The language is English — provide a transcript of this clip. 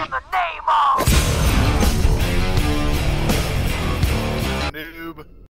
in the name of... Noob.